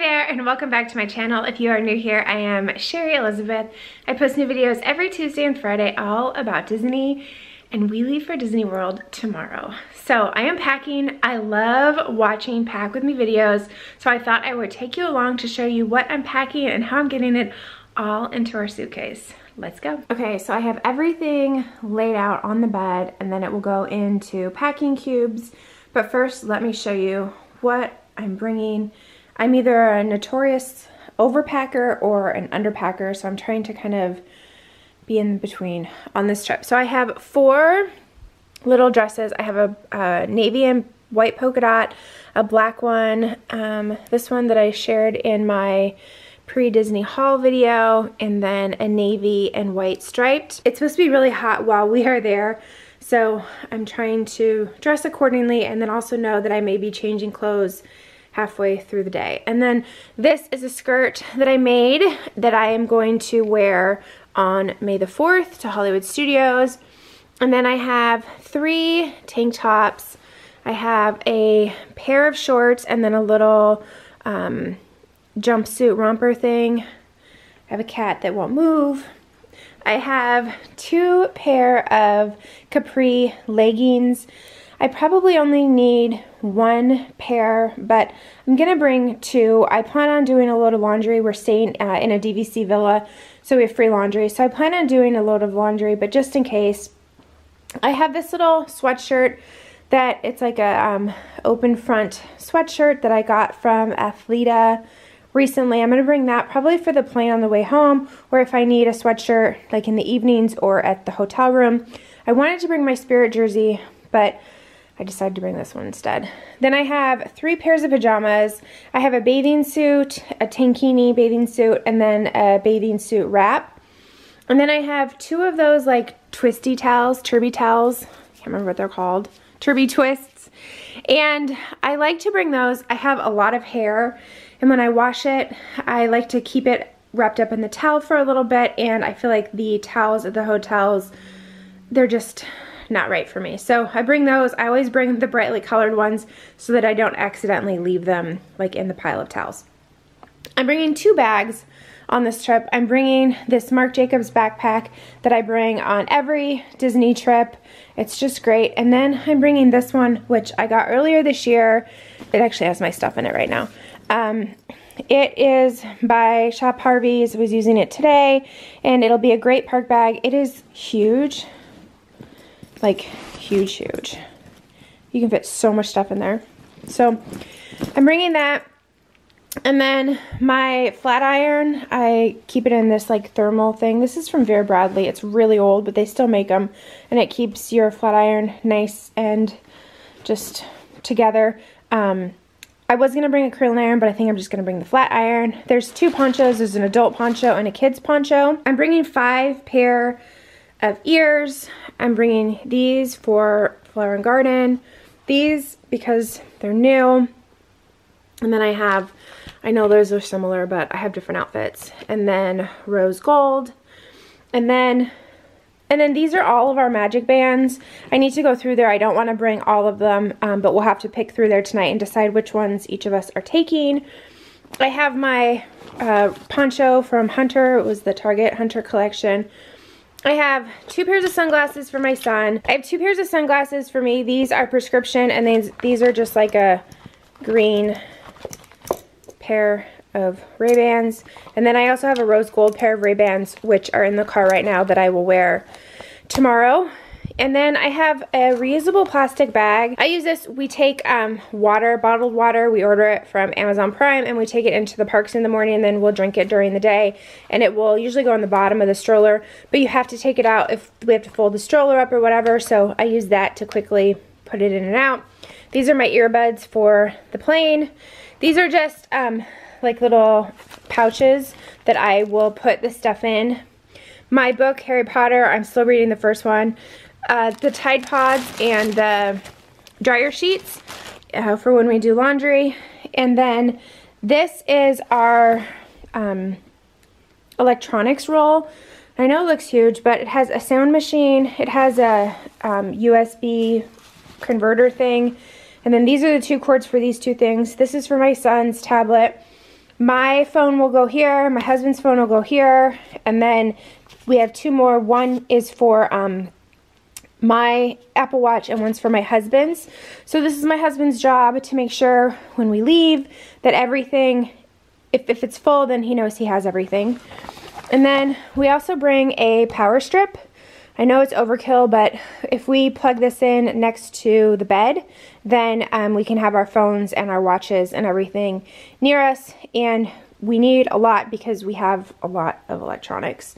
there and welcome back to my channel. If you are new here, I am Cheri Elizabeth. I post new videos every Tuesday and Friday all about Disney and we leave for Disney World tomorrow. So I am packing. I love watching pack with me videos. So I thought I would take you along to show you what I'm packing and how I'm getting it all into our suitcase. Let's go. Okay, so I have everything laid out on the bed and then it will go into packing cubes. But first, let me show you what I'm bringing I'm either a notorious overpacker or an underpacker, so I'm trying to kind of be in between on this trip. So I have four little dresses. I have a, a navy and white polka dot, a black one, um, this one that I shared in my pre-Disney haul video, and then a navy and white striped. It's supposed to be really hot while we are there, so I'm trying to dress accordingly and then also know that I may be changing clothes halfway through the day. And then this is a skirt that I made that I am going to wear on May the 4th to Hollywood Studios. And then I have three tank tops. I have a pair of shorts and then a little um, jumpsuit romper thing. I have a cat that won't move. I have two pair of capri leggings I probably only need one pair, but I'm going to bring two. I plan on doing a load of laundry. We're staying uh, in a DVC villa, so we have free laundry. So I plan on doing a load of laundry, but just in case, I have this little sweatshirt that it's like a um, open front sweatshirt that I got from Athleta recently. I'm going to bring that probably for the plane on the way home or if I need a sweatshirt like in the evenings or at the hotel room. I wanted to bring my spirit jersey, but I decided to bring this one instead. Then I have three pairs of pajamas. I have a bathing suit, a tankini bathing suit, and then a bathing suit wrap. And then I have two of those like twisty towels, turby towels. I can't remember what they're called. Turbie Twists. And I like to bring those. I have a lot of hair. And when I wash it, I like to keep it wrapped up in the towel for a little bit. And I feel like the towels at the hotels, they're just not right for me. So I bring those. I always bring the brightly colored ones so that I don't accidentally leave them like in the pile of towels. I'm bringing two bags on this trip. I'm bringing this Marc Jacobs backpack that I bring on every Disney trip. It's just great. And then I'm bringing this one, which I got earlier this year. It actually has my stuff in it right now. Um, it is by Shop Harvey's. I was using it today, and it'll be a great park bag. It is huge like huge, huge. You can fit so much stuff in there. So I'm bringing that. And then my flat iron, I keep it in this like thermal thing. This is from Vera Bradley. It's really old, but they still make them. And it keeps your flat iron nice and just together. Um, I was going to bring a curling iron, but I think I'm just going to bring the flat iron. There's two ponchos. There's an adult poncho and a kid's poncho. I'm bringing five pair of ears. I'm bringing these for Flower and Garden. These because they're new. And then I have, I know those are similar, but I have different outfits. And then rose gold. And then, and then these are all of our magic bands. I need to go through there. I don't want to bring all of them, um, but we'll have to pick through there tonight and decide which ones each of us are taking. I have my uh, poncho from Hunter. It was the Target Hunter collection. I have two pairs of sunglasses for my son. I have two pairs of sunglasses for me. These are prescription and these, these are just like a green pair of Ray-Bans. And then I also have a rose gold pair of Ray-Bans which are in the car right now that I will wear tomorrow. And then I have a reusable plastic bag. I use this, we take um, water, bottled water, we order it from Amazon Prime and we take it into the parks in the morning and then we'll drink it during the day. And it will usually go on the bottom of the stroller, but you have to take it out if we have to fold the stroller up or whatever. So I use that to quickly put it in and out. These are my earbuds for the plane. These are just um, like little pouches that I will put the stuff in. My book, Harry Potter, I'm still reading the first one uh, the Tide Pods and the dryer sheets uh, for when we do laundry. And then this is our um, electronics roll. I know it looks huge, but it has a sound machine. It has a um, USB converter thing. And then these are the two cords for these two things. This is for my son's tablet. my phone will go here, my husband's phone will go here, and then we have two more. One is for um, my Apple Watch and one's for my husband's. So this is my husband's job to make sure when we leave that everything, if, if it's full, then he knows he has everything. And then we also bring a power strip. I know it's overkill, but if we plug this in next to the bed, then um, we can have our phones and our watches and everything near us. And we need a lot because we have a lot of electronics.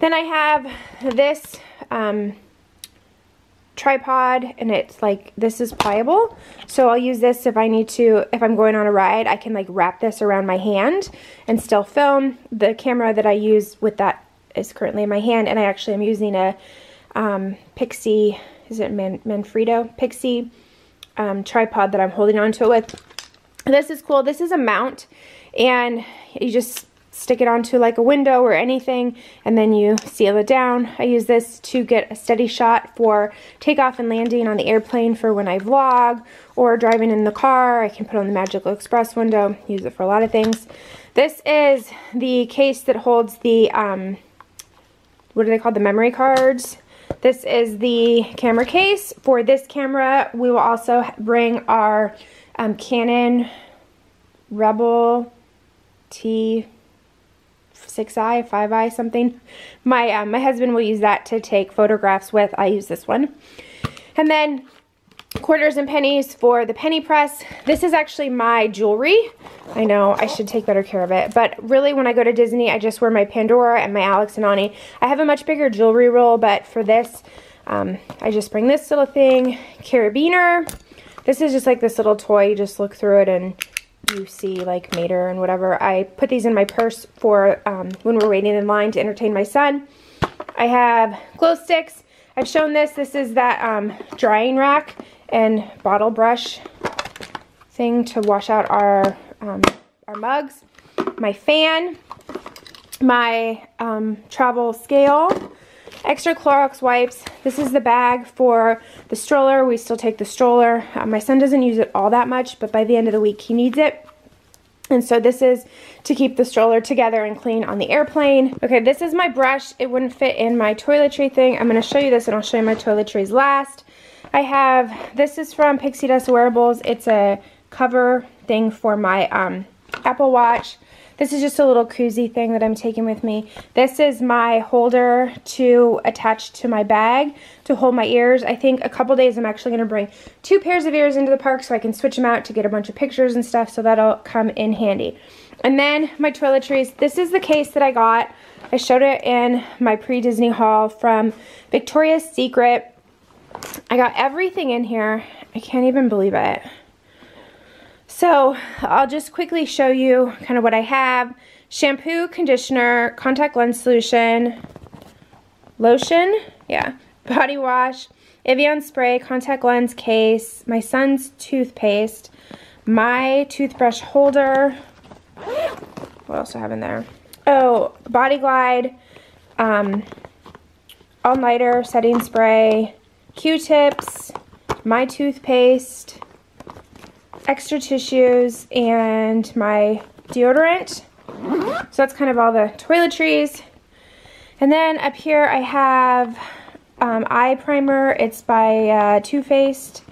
Then I have this um, tripod and it's like this is pliable so I'll use this if I need to if I'm going on a ride I can like wrap this around my hand and still film the camera that I use with that is currently in my hand and I actually am using a um, Pixie is it Man Manfrotto Pixie um, tripod that I'm holding onto it with. This is cool. This is a mount and you just stick it onto like a window or anything and then you seal it down. I use this to get a steady shot for takeoff and landing on the airplane for when I vlog or driving in the car. I can put on the Magical Express window, use it for a lot of things. This is the case that holds the, um, what are they called, the memory cards. This is the camera case. For this camera, we will also bring our um, Canon Rebel T 6i, 5i, something. My, um, my husband will use that to take photographs with. I use this one. And then quarters and pennies for the penny press. This is actually my jewelry. I know I should take better care of it, but really when I go to Disney, I just wear my Pandora and my Alex and Ani. I have a much bigger jewelry roll, but for this, um, I just bring this little thing, carabiner. This is just like this little toy. You just look through it and you see like Mater and whatever. I put these in my purse for um, when we're waiting in line to entertain my son. I have glow sticks. I've shown this. This is that um, drying rack and bottle brush thing to wash out our, um, our mugs. My fan, my um, travel scale, extra Clorox wipes. This is the bag for the stroller. We still take the stroller. Uh, my son doesn't use it all that much, but by the end of the week he needs it. And so this is to keep the stroller together and clean on the airplane. Okay, this is my brush. It wouldn't fit in my toiletry thing. I'm going to show you this and I'll show you my toiletries last. I have, this is from Pixie Dust Wearables. It's a cover thing for my um, Apple Watch. This is just a little koozie thing that I'm taking with me. This is my holder to attach to my bag to hold my ears. I think a couple days I'm actually going to bring two pairs of ears into the park so I can switch them out to get a bunch of pictures and stuff so that'll come in handy. And then my toiletries. This is the case that I got. I showed it in my pre-Disney haul from Victoria's Secret. I got everything in here. I can't even believe it. So I'll just quickly show you kind of what I have. Shampoo, conditioner, contact lens solution, lotion, yeah, body wash, Evian spray, contact lens case, my son's toothpaste, my toothbrush holder. What else do I have in there? Oh, Body Glide, um, all-nighter setting spray, Q-tips, my toothpaste, extra tissues, and my deodorant. So that's kind of all the toiletries. And then up here I have um, eye primer. It's by uh, Too Faced.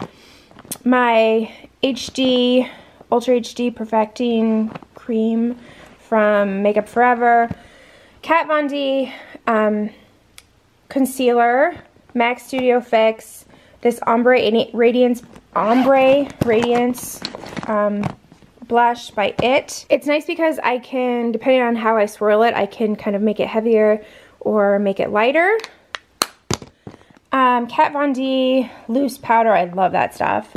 My HD, Ultra HD Perfecting Cream from Makeup Forever. Kat Von D um, concealer MAC Studio Fix, this Ombre Radiance, Ombre Radiance um, blush by IT. It's nice because I can, depending on how I swirl it, I can kind of make it heavier or make it lighter. Um, Kat Von D loose powder, I love that stuff.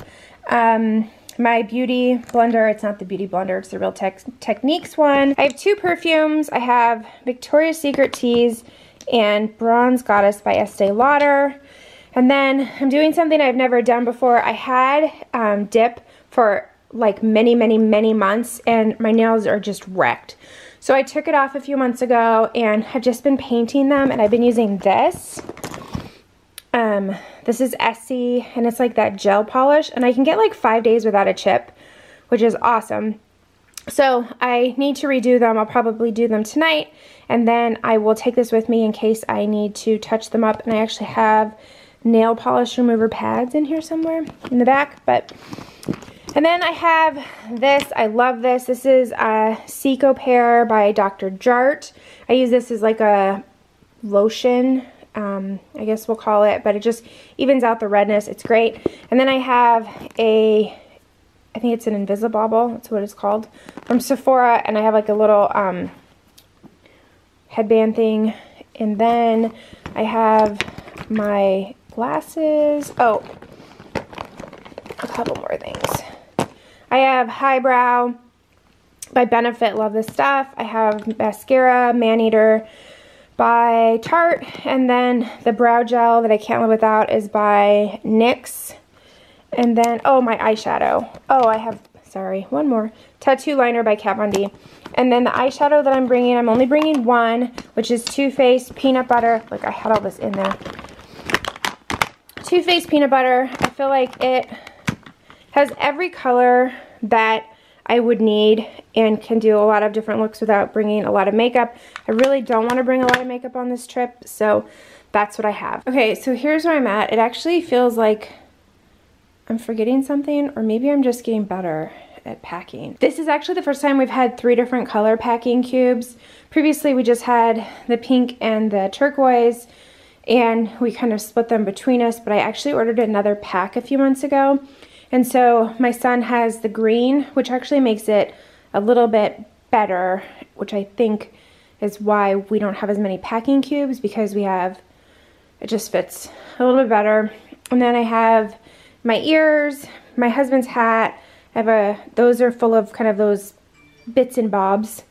Um, my beauty blender, it's not the beauty blender, it's the Real Tech Techniques one. I have two perfumes. I have Victoria's Secret Tease and Bronze Goddess by Estee Lauder. And then I'm doing something I've never done before. I had um, dip for like many, many, many months and my nails are just wrecked. So I took it off a few months ago and I've just been painting them and I've been using this. Um, this is Essie and it's like that gel polish and I can get like five days without a chip, which is awesome. So I need to redo them. I'll probably do them tonight. And then I will take this with me in case I need to touch them up. And I actually have nail polish remover pads in here somewhere in the back. But and then I have this. I love this. This is a Cicapair by Dr. Jart. I use this as like a lotion um, I guess we'll call it, but it just evens out the redness. It's great. And then I have a, I think it's an Invisibobble, that's what it's called, from Sephora, and I have like a little um, headband thing. And then I have my glasses. Oh, a couple more things. I have Highbrow by Benefit. Love this stuff. I have mascara, Maneater, by Tarte. And then the brow gel that I can't live without is by NYX. And then, oh, my eyeshadow. Oh, I have, sorry, one more. Tattoo liner by Kat Von D. And then the eyeshadow that I'm bringing, I'm only bringing one, which is Too Faced Peanut Butter. Look, I had all this in there. Too Faced Peanut Butter. I feel like it has every color that I would need and can do a lot of different looks without bringing a lot of makeup. I really don't want to bring a lot of makeup on this trip, so that's what I have. Okay, so here's where I'm at. It actually feels like I'm forgetting something, or maybe I'm just getting better at packing. This is actually the first time we've had three different color packing cubes. Previously, we just had the pink and the turquoise, and we kind of split them between us, but I actually ordered another pack a few months ago, and so my son has the green, which actually makes it a little bit better, which I think is why we don't have as many packing cubes because we have, it just fits a little bit better. And then I have my ears, my husband's hat. I have a, those are full of kind of those bits and bobs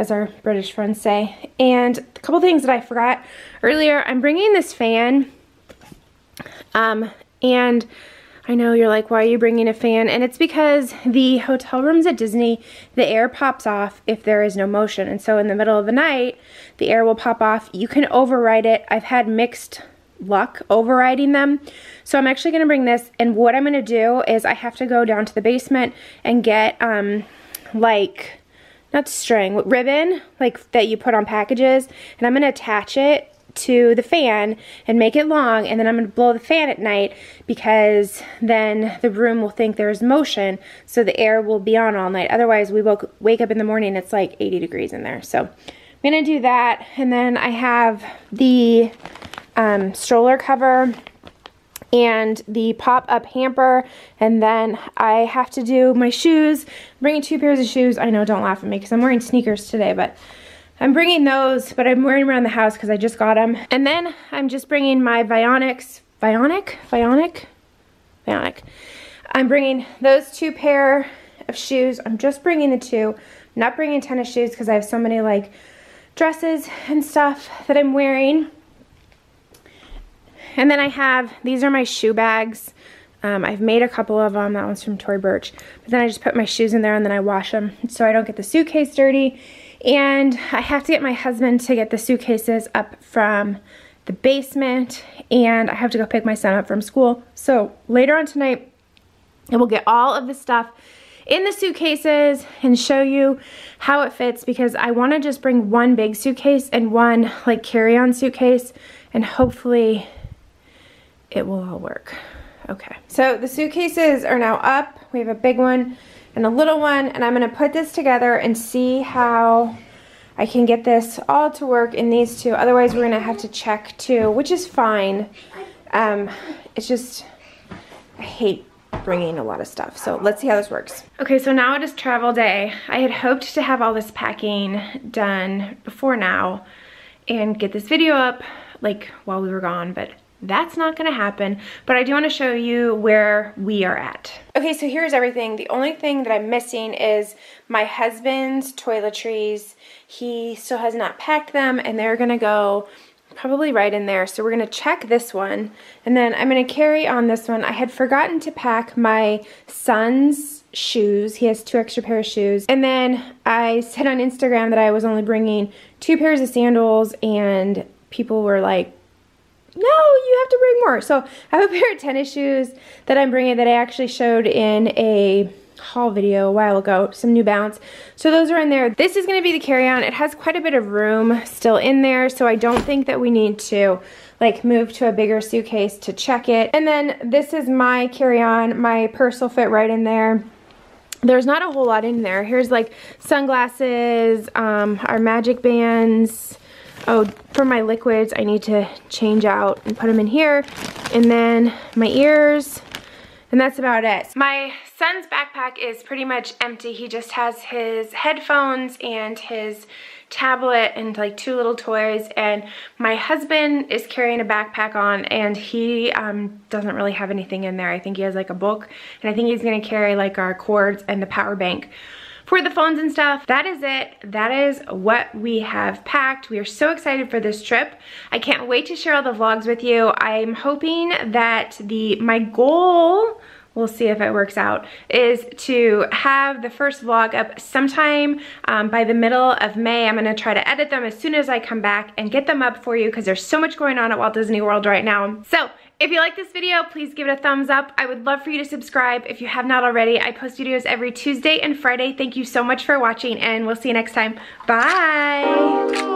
as our British friends say. And a couple things that I forgot earlier, I'm bringing this fan um, and I know you're like, why are you bringing a fan? And it's because the hotel rooms at Disney, the air pops off if there is no motion. And so in the middle of the night, the air will pop off. You can override it. I've had mixed luck overriding them. So I'm actually going to bring this. And what I'm going to do is I have to go down to the basement and get um, like, not string, ribbon, like that you put on packages. And I'm to attach it to the fan and make it long and then I'm going to blow the fan at night because then the room will think there's motion so the air will be on all night. Otherwise we woke, wake up in the morning it's like 80 degrees in there. So I'm going to do that and then I have the um, stroller cover and the pop-up hamper and then I have to do my shoes. Bringing two pairs of shoes. I know don't laugh at me because I'm wearing sneakers today but I'm bringing those, but I'm wearing around the house because I just got them. And then I'm just bringing my Vionics, Vionic? Vionic? Vionic. I'm bringing those two pair of shoes. I'm just bringing the two. I'm not bringing tennis shoes because I have so many like dresses and stuff that I'm wearing. And then I have, these are my shoe bags. Um, I've made a couple of them. That one's from Tory Burch. But then I just put my shoes in there and then I wash them so I don't get the suitcase dirty. And I have to get my husband to get the suitcases up from the basement and I have to go pick my son up from school. So later on tonight, I will get all of the stuff in the suitcases and show you how it fits because I want to just bring one big suitcase and one like carry-on suitcase and hopefully it will all work. Okay, so the suitcases are now up. We have a big one and a little one and I'm going to put this together and see how I can get this all to work in these two. Otherwise we're going to have to check too, which is fine. Um, it's just, I hate bringing a lot of stuff. So let's see how this works. Okay, so now it is travel day. I had hoped to have all this packing done before now and get this video up like while we were gone, but that's not gonna happen, but I do wanna show you where we are at. Okay, so here's everything. The only thing that I'm missing is my husband's toiletries. He still has not packed them and they're gonna go probably right in there. So we're gonna check this one and then I'm gonna carry on this one. I had forgotten to pack my son's shoes. He has two extra pair of shoes. And then I said on Instagram that I was only bringing two pairs of sandals and people were like, no, you have to bring more. So I have a pair of tennis shoes that I'm bringing that I actually showed in a haul video a while ago, some New Balance. So those are in there. This is gonna be the carry-on. It has quite a bit of room still in there, so I don't think that we need to like move to a bigger suitcase to check it. And then this is my carry-on. My purse will fit right in there there's not a whole lot in there. Here's like sunglasses, um, our magic bands. Oh, for my liquids, I need to change out and put them in here. And then my ears, and that's about it. My son's backpack is pretty much empty. He just has his headphones and his tablet and like two little toys and my husband is carrying a backpack on and he um, doesn't really have anything in there. I think he has like a book and I think he's gonna carry like our cords and the power bank for the phones and stuff. That is it. That is what we have packed. We are so excited for this trip. I can't wait to share all the vlogs with you. I'm hoping that the my goal we'll see if it works out, is to have the first vlog up sometime um, by the middle of May. I'm gonna try to edit them as soon as I come back and get them up for you because there's so much going on at Walt Disney World right now. So if you like this video, please give it a thumbs up. I would love for you to subscribe if you have not already. I post videos every Tuesday and Friday. Thank you so much for watching and we'll see you next time. Bye.